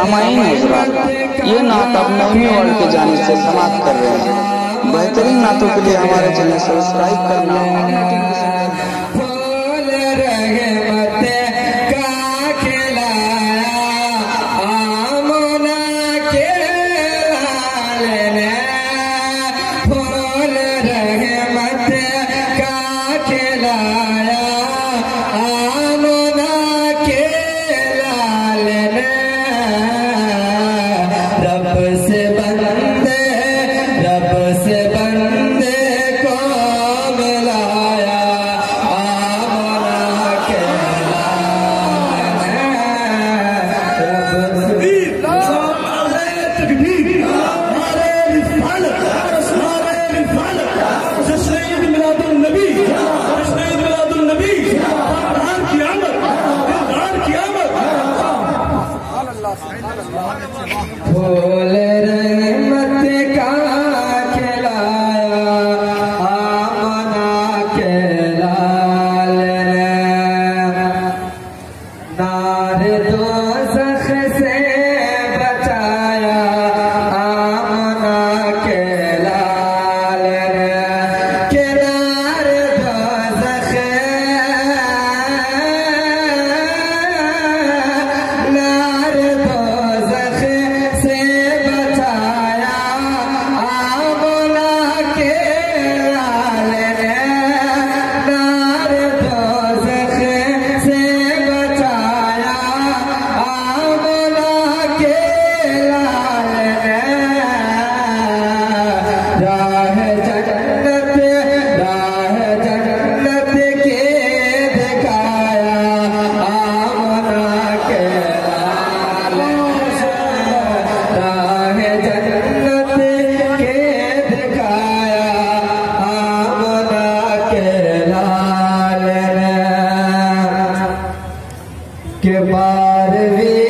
सामायिन हजरात ये नात अब नवमी वर्ल्ड के जाने से समाप्त कर रहे हैं। बेहतरीन नातों के लिए हमारे चैनल सब्सक्राइब करना के पार भी